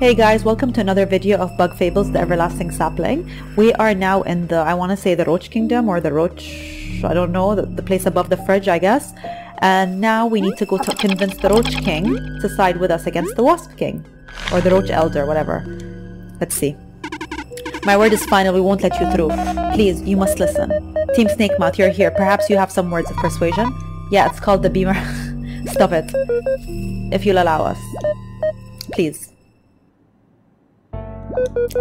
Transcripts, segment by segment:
Hey guys, welcome to another video of Bug Fables, the Everlasting Sapling. We are now in the, I want to say the Roach Kingdom or the Roach, I don't know, the, the place above the fridge, I guess. And now we need to go to convince the Roach King to side with us against the Wasp King. Or the Roach Elder, whatever. Let's see. My word is final, we won't let you through. Please, you must listen. Team Snakemouth, you're here. Perhaps you have some words of persuasion? Yeah, it's called the Beamer. Stop it. If you'll allow us. Please.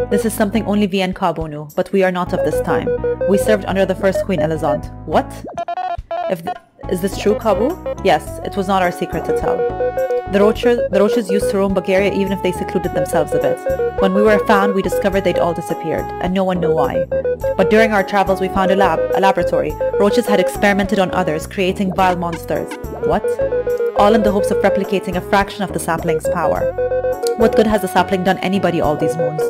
This is something only Vi and knew, but we are not of this time. We served under the first Queen Elizant. What? If th is this true, Kabbu? Yes, it was not our secret to tell. The Roaches, the Roaches used to roam Bugaria even if they secluded themselves a bit. When we were found, we discovered they'd all disappeared, and no one knew why. But during our travels, we found a lab, a laboratory. Roaches had experimented on others, creating vile monsters. What? All in the hopes of replicating a fraction of the sapling's power. What good has the sapling done anybody all these moons?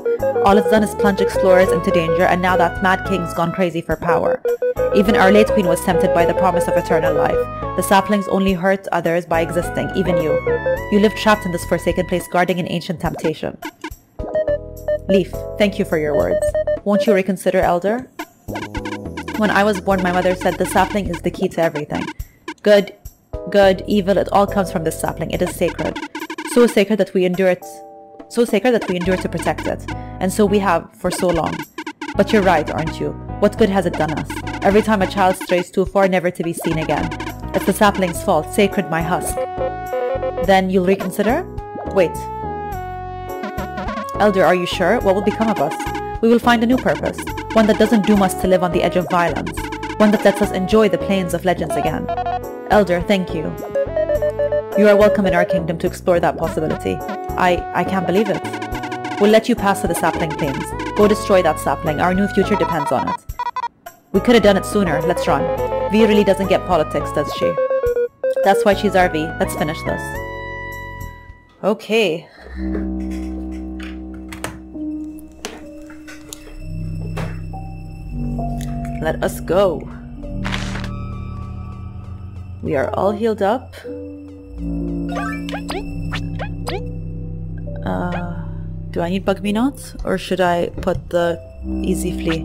All it's done is plunge explorers into danger and now that mad king's gone crazy for power. Even our late queen was tempted by the promise of eternal life. The saplings only hurt others by existing, even you. You live trapped in this forsaken place guarding an ancient temptation. Leif, thank you for your words. Won't you reconsider, Elder? When I was born, my mother said the sapling is the key to everything. Good, good, evil, it all comes from this sapling. It is sacred so sacred that we endure it, so sacred that we endure to protect it, and so we have for so long. But you're right, aren't you? What good has it done us? Every time a child strays too far, never to be seen again. It's the sapling's fault, sacred my husk. Then you'll reconsider? Wait. Elder, are you sure? What will become of us? We will find a new purpose, one that doesn't doom us to live on the edge of violence, one that lets us enjoy the plains of legends again. Elder, thank you. You are welcome in our kingdom to explore that possibility. I, I can't believe it. We'll let you pass to the sapling plains. Go destroy that sapling. Our new future depends on it. We could have done it sooner. Let's run. Vi really doesn't get politics, does she? That's why she's our Vi. Let's finish this. Okay. Let us go. We are all healed up. Uh, do I need bug me not? Or should I put the easy flea?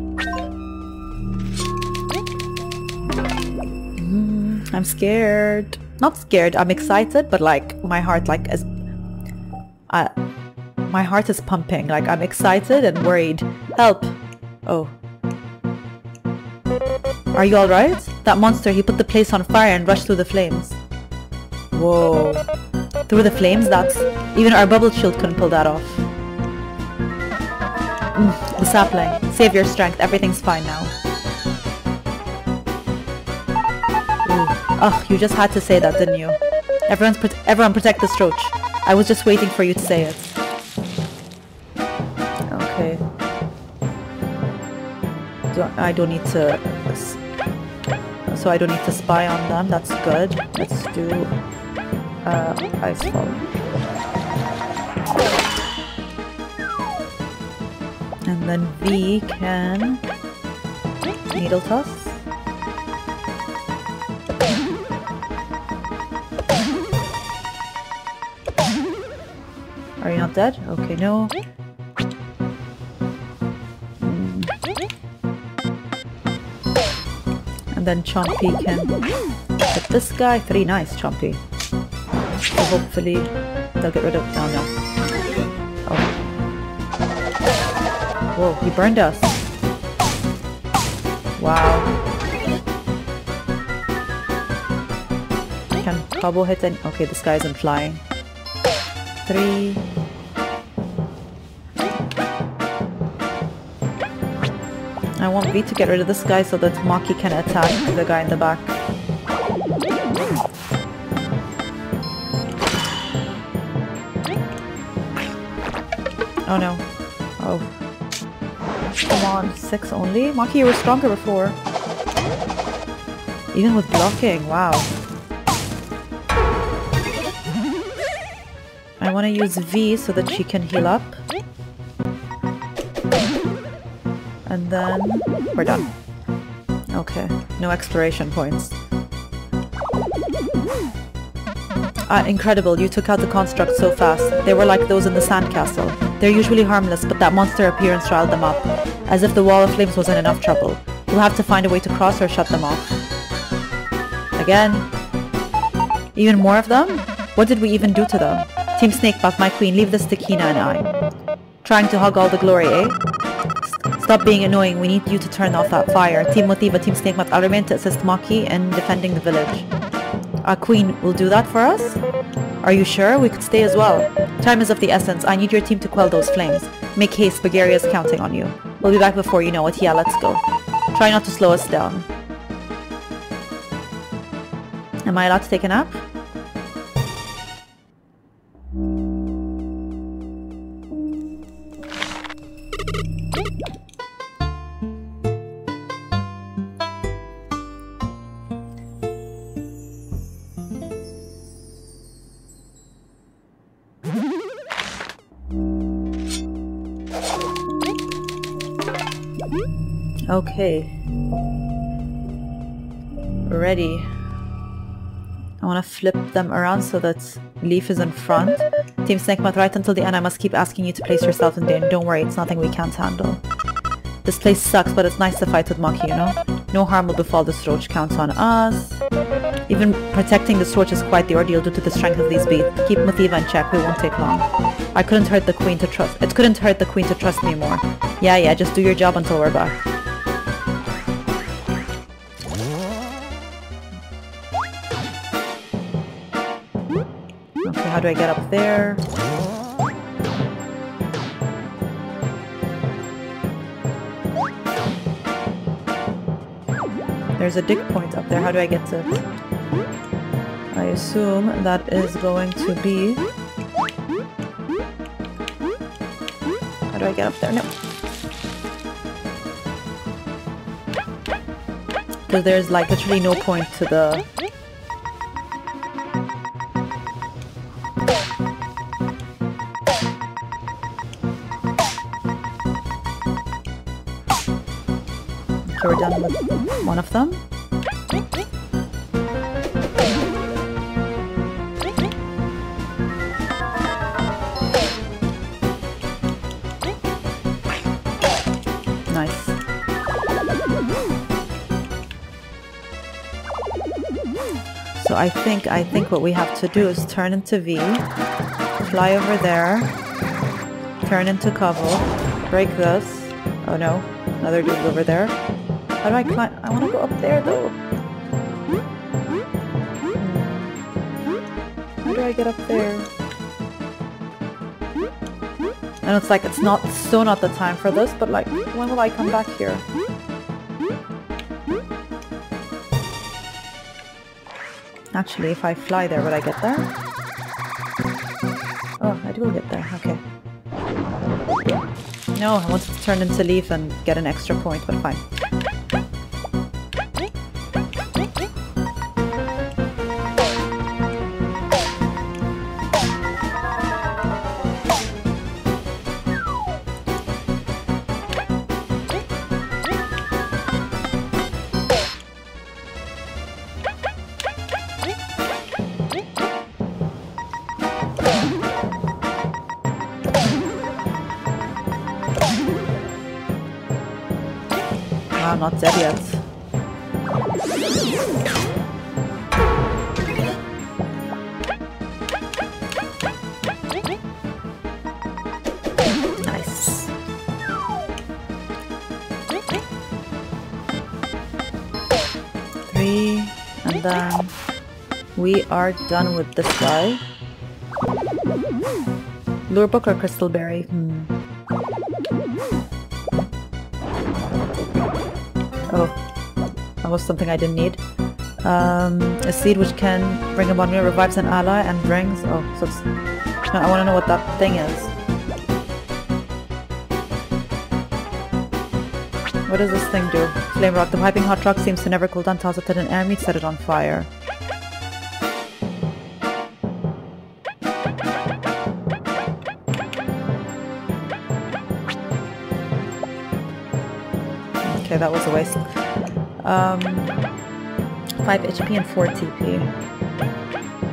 Mm, I'm scared. Not scared, I'm excited, but like my heart like is... Uh, my heart is pumping, like I'm excited and worried. Help! Oh. Are you alright? That monster, he put the place on fire and rushed through the flames. Whoa. Through the flames? That's... Even our bubble shield couldn't pull that off. Mm, the sapling. Save your strength. Everything's fine now. Ugh, you just had to say that, didn't you? Everyone's pro everyone protect the Stroach. I was just waiting for you to say it. Okay. Do I don't need to... So I don't need to spy on them. That's good. Let's do uh, ice fall. And then Vi can needle toss. Are you not dead? Okay, no. And then Chompy can hit this guy. Three nice, Chompy. So hopefully they'll get rid of... Oh no. Oh. Whoa, he burned us. Wow. Can Kabbu hit any... Okay, this guy isn't flying. Three... I want Vi to get rid of this guy so that Maki can attack the guy in the back. Oh no. Oh. Come on, six only? Maki, you were stronger before. Even with blocking, wow. I want to use Vi so that she can heal up. Then we're done. Okay, no exploration points. Ah, incredible, you took out the construct so fast. They were like those in the sandcastle. They're usually harmless, but that monster appearance riled them up, as if the wall of flames wasn't enough trouble. We'll have to find a way to cross or shut them off. Again. Even more of them? What did we even do to them? Team Snakemouth, my queen, leave this to Kina and I. Trying to hug all the glory, eh? Stop being annoying, we need you to turn off that fire. Team Mothiva, Team Snakemouth, I'll remain to assist Maki in defending the village. Our queen will do that for us? Are you sure? We could stay as well. Time is of the essence. I need your team to quell those flames. Make haste, Bugaria is counting on you. We'll be back before you know it. Yeah, let's go. Try not to slow us down. Am I allowed to take a nap? Okay. Ready. I want to flip them around so that Leif is in front. Team Snakemouth, right until the end I must keep asking you to place yourself in danger. Don't worry, it's nothing we can't handle. This place sucks, but it's nice to fight with Maki, you know? No harm will befall this roach, counts on us. Even protecting this roach is quite the ordeal due to the strength of these beasts. Keep Mothiva in check, we won't take long. I couldn't hurt the queen to trust- it couldn't hurt the queen to trust me more. Yeah, yeah, just do your job until we're back. How do I get up there? There's a dig point up there. How do I get to it? I assume that is going to be... How do I get up there? No. Because there's like literally no point to the we're done with one of them. Nice. So I think I think what we have to do is turn into Vi, fly over there, turn into Kabbu, break this. Oh no, another dude over there. How do I climb? I want to go up there though. How do I get up there? And it's like, it's not so not the time for this, but like, when will I come back here? Actually, if I fly there, will I get there? Oh, I do get there, okay. No, I wanted to turn into Leif and get an extra point, but fine. Three, and then we are done with this guy. Lure book or crystal berry? Hmm. Oh, that was something I didn't need. Um, a seed which can bring upon me revives an ally and brings... Oh, so it's... No, I want to know what that thing is. What does this thing do? Flame rock. The piping hot rock seems to never cool down. Toss it at an enemy, set it on fire. Okay, that was a waste. Um, 5 HP and 4 TP.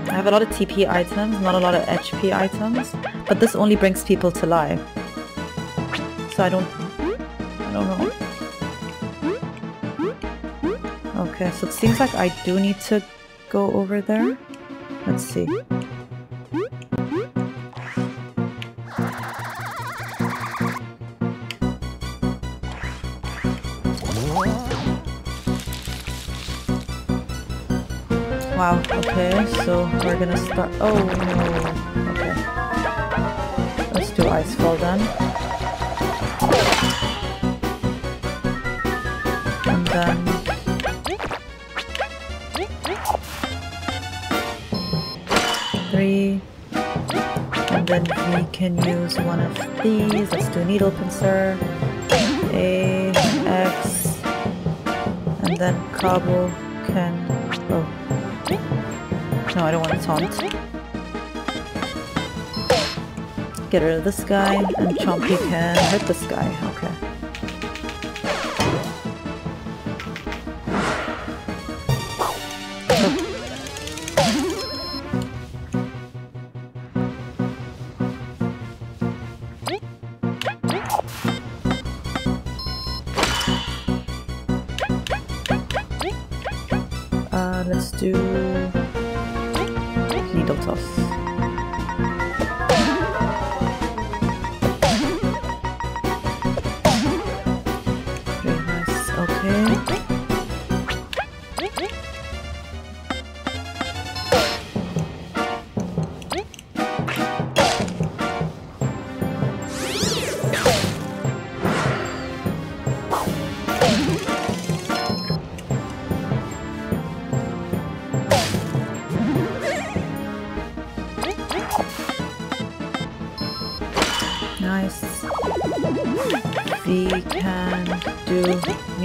I have a lot of TP items, not a lot of HP items, but this only brings people to life. so I don't... I don't know. Okay, so it seems like I do need to go over there. Let's see. Wow, okay, so we're gonna start- oh no, okay. Let's do Icefall then. And then... one of these. Let's do Needle Pincer. A, X. And then Kabbu can... oh. No, I don't want to taunt. Get rid of this guy, and Chompy can hit this guy. Okay.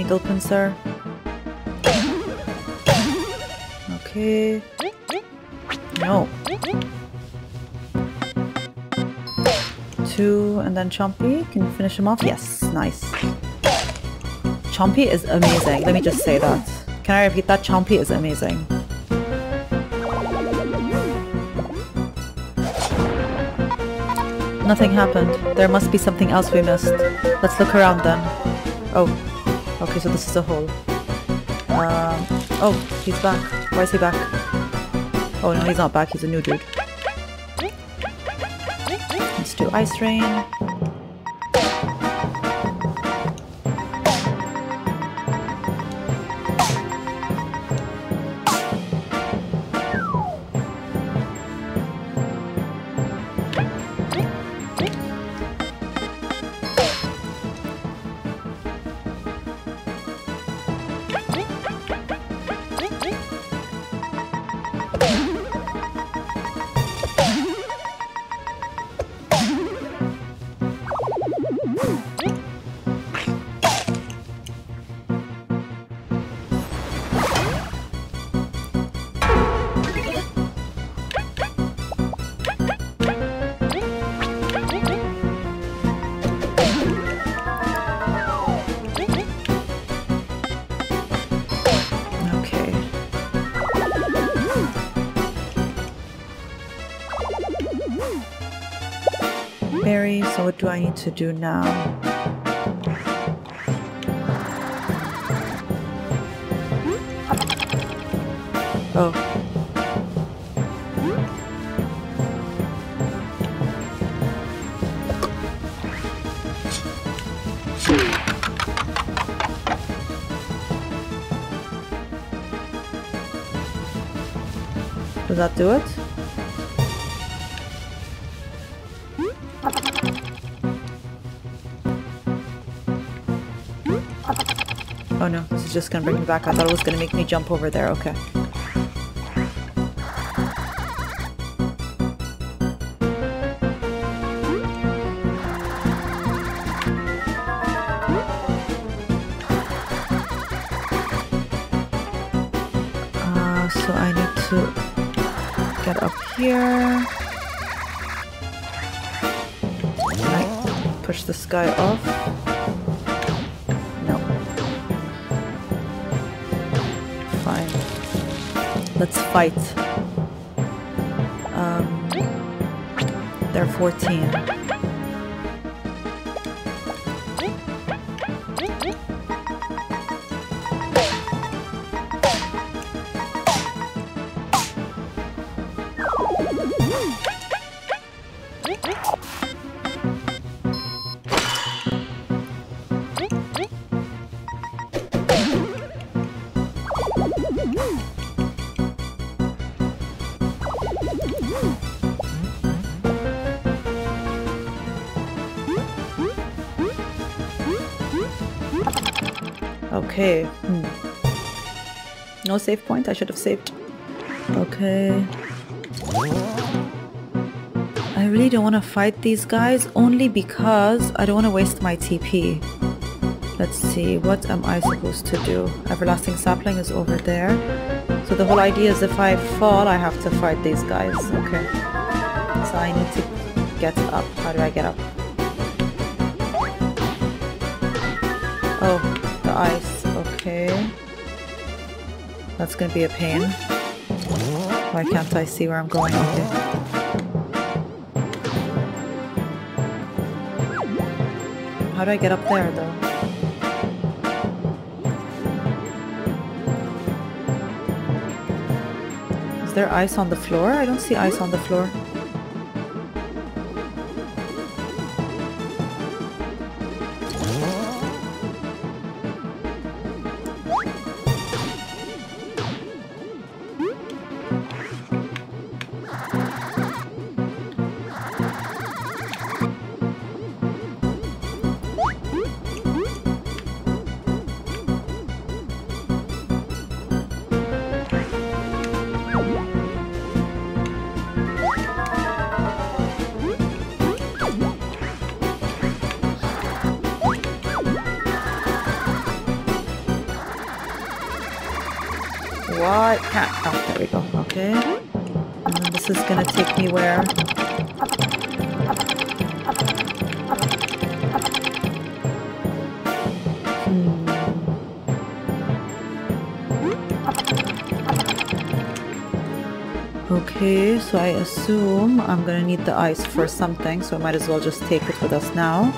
Do needle pincer. Okay. No. Two and then Chompy. Can you finish him off? Yes. Nice. Chompy is amazing. Let me just say that. Can I repeat that? Chompy is amazing. Nothing happened. There must be something else we missed. Let's look around then. Oh. Okay, so this is a hole. Um, oh, he's back. Why is he back? Oh no, he's not back. He's a new dude. Let's do Ice Rain. So what do I need to do now? Hmm? Oh. Hmm? Does that do it? Just gonna bring me back. I thought it was gonna make me jump over there. Okay. Uh, so I need to get up here. Push this guy off? Let's fight. Um, they're 14. Okay. Hmm. No save point? I should have saved. Okay. I really don't want to fight these guys only because I don't want to waste my TP. Let's see, what am I supposed to do? Everlasting Sapling is over there. So the whole idea is if I fall, I have to fight these guys. Okay. So I need to get up. How do I get up? Oh, the ice. Okay. That's gonna be a pain. Why can't I see where I'm going? Okay. How do I get up there though? Is there ice on the floor? I don't see ice on the floor. Okay, so I assume I'm gonna need the ice for something, so I might as well just take it with us now.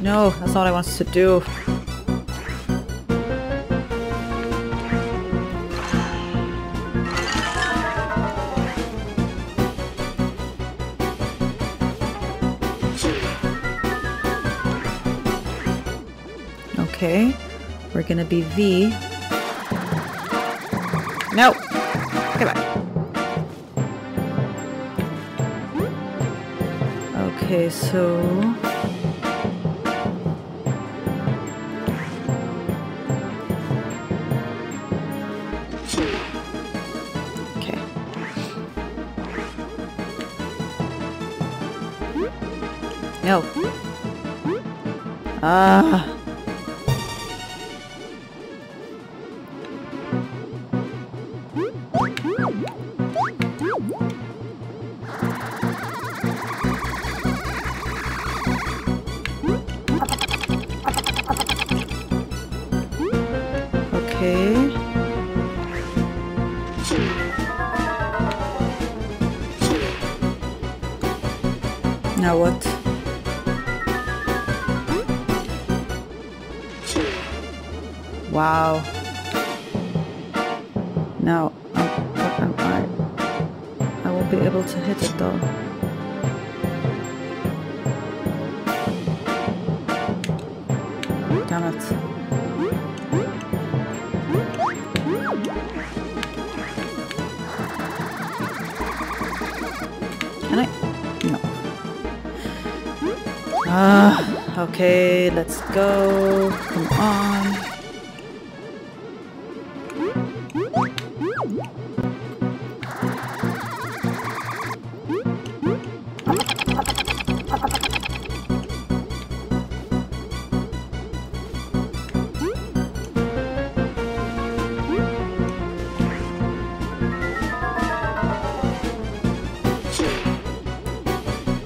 No, that's not what I wanted to do. We're gonna be Vi. No! Come back. Okay, so... Okay. No. Ah. Wow. Now, um, what am I? I won't be able to hit it though. Damn it. Can I? No. Ah, okay, let's go. On.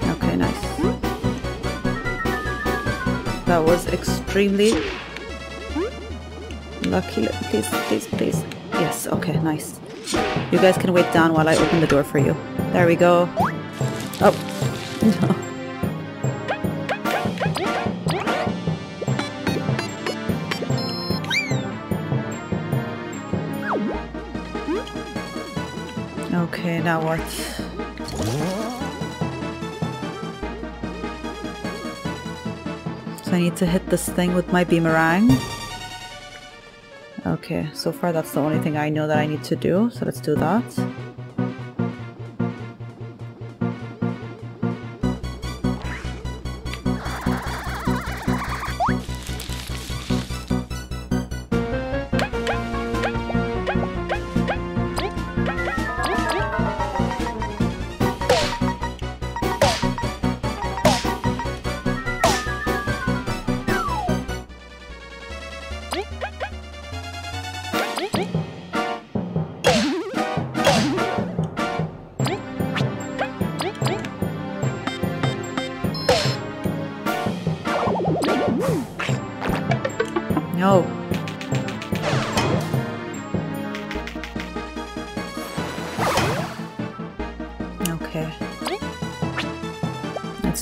Okay, nice. That was extremely lucky. Please, please, please. Yes, okay, nice. You guys can wait down while I open the door for you. There we go. Oh, no. Okay, now what? So I need to hit this thing with my Beemerang. Okay, so far that's the only thing I know that I need to do, so let's do that.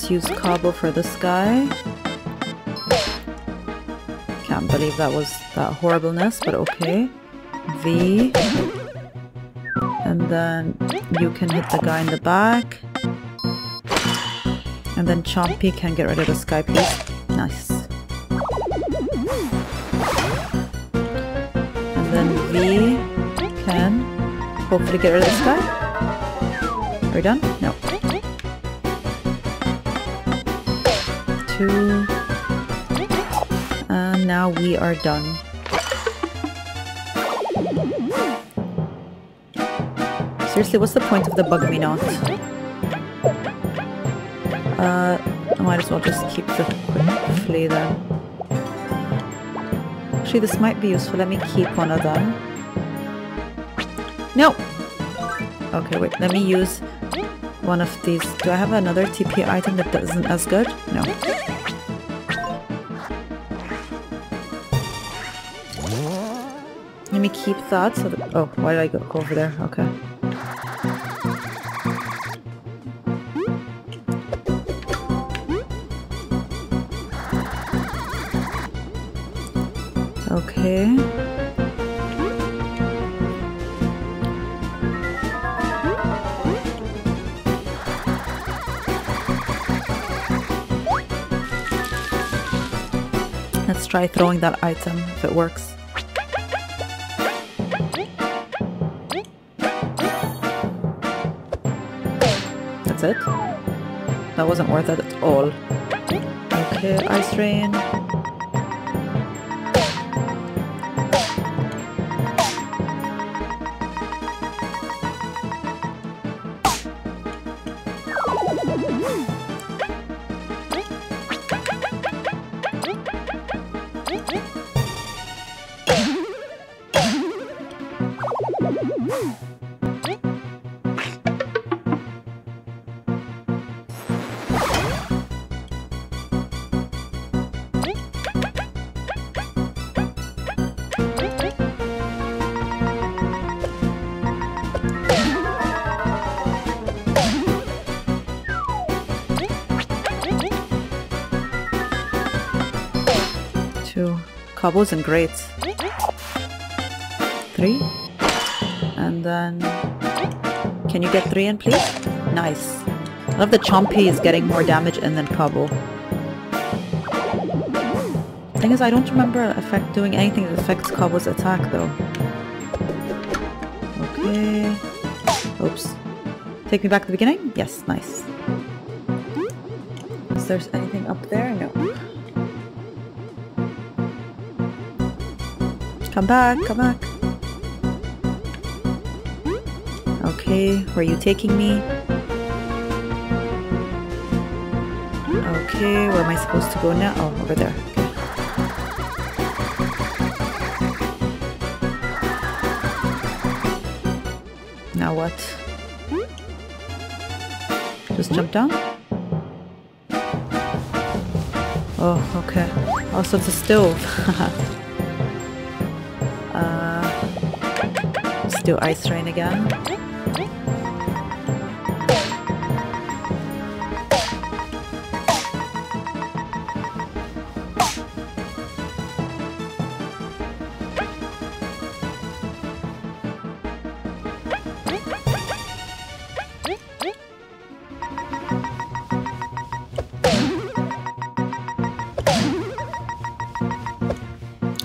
Use Kabbu for this guy. Can't believe that was that horribleness, but okay. Vi. And then you can hit the guy in the back. And then Chompy can get rid of the sky please. Nice. And then Vi can hopefully get rid of this guy. Are we done? No. Two. And now we are done. Seriously, what's the point of the bug me not? Uh, I might as well just keep the quick flea then. Actually, this might be useful. Let me keep one of them. No! Okay, wait. Let me use one of these. Do I have another TP item that isn't as good? No. Keep thoughts that... Oh, why did I go over there? Okay. Okay. Let's try throwing that item if it works. It? That wasn't worth it at all. Okay, ice rain. Cobbles and grates. Three. And then... Can you get three in, please? Nice. I love the Chompy is getting more damage in than Kabbu. Thing is, I don't remember effect doing anything that affects Kabbu's attack, though. Okay. Oops. Take me back to the beginning? Yes, nice. Is there anything up there? No. Come back, come back. Okay, where are you taking me? Okay, where am I supposed to go now? Oh, over there. Now what? Just jump down? Oh, okay. Also, a stove. do Ice Rain again.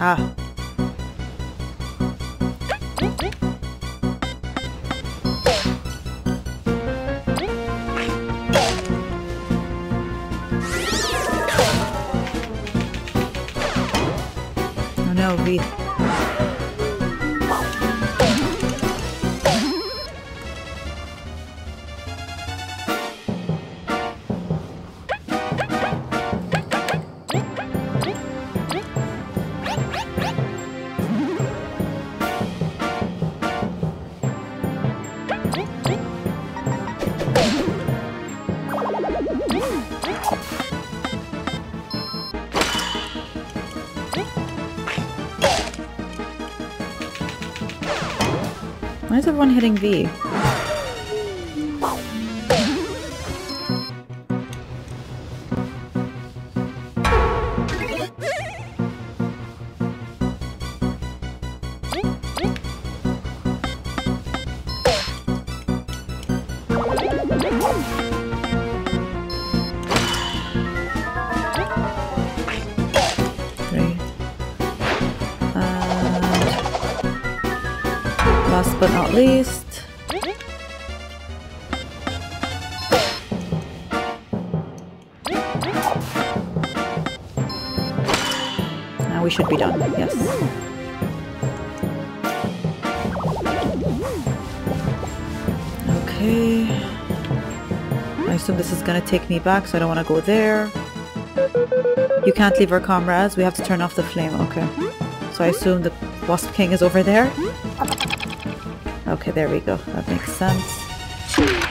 Ah, Why is everyone hitting Vi? Should be done. Yes. Okay. I assume this is gonna take me back, so I don't want to go there. You can't leave our comrades. We have to turn off the flame. Okay. So I assume the Wasp King is over there. Okay, there we go. That makes sense.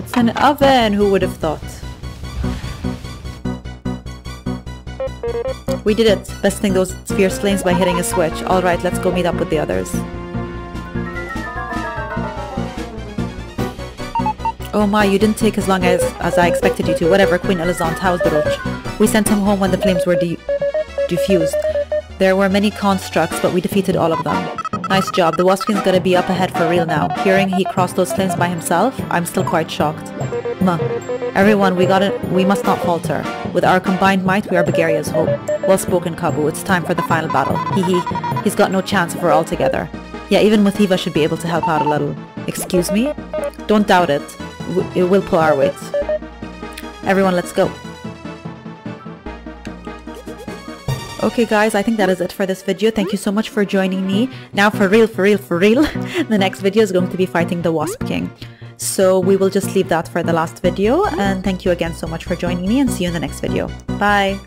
It's an oven! Who would have thought? We did it! Besting those fierce flames by hitting a switch. Alright, let's go meet up with the others. Oh my, you didn't take as long as, as I expected you to. Whatever, Queen Elizant, how's the roach? We sent him home when the flames were de diffused. There were many constructs, but we defeated all of them. Nice job, the Wasp King's gonna be up ahead for real now. Hearing he crossed those flames by himself, I'm still quite shocked. Muh. Everyone, we gotta, we must not falter. With our combined might, we are Bugaria's hope. Well spoken, Kabbu. It's time for the final battle. Hee hee. He's got no chance if we're all together. Yeah, even Mothiva should be able to help out a little. Excuse me? Don't doubt it. W- It will pull our weight. Everyone, let's go. Okay guys, I think that is it for this video. Thank you so much for joining me. Now for real, for real, for real, the next video is going to be fighting the Wasp King. So we will just leave that for the last video and thank you again so much for joining me and see you in the next video. Bye!